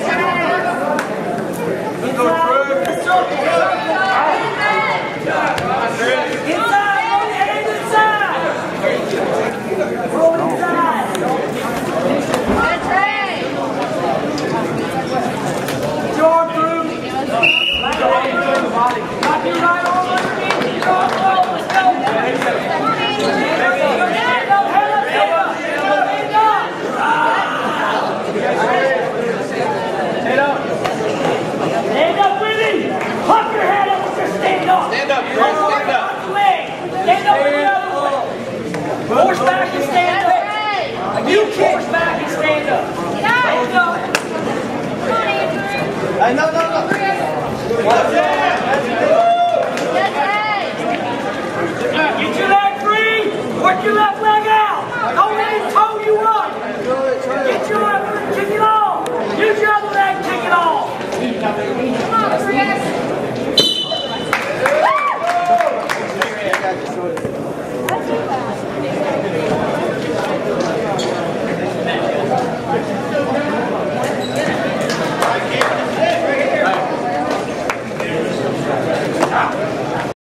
Sir. Stand up, Chris. Stand up. Stand up and the other way. Force back and stand up. You force back and stand up. Stand up. Come on, Andrew. Hey, no, no, no. What's that? Get your leg free. Work your left leg out. Don't let him toe you up. Get your, kick it off. Use your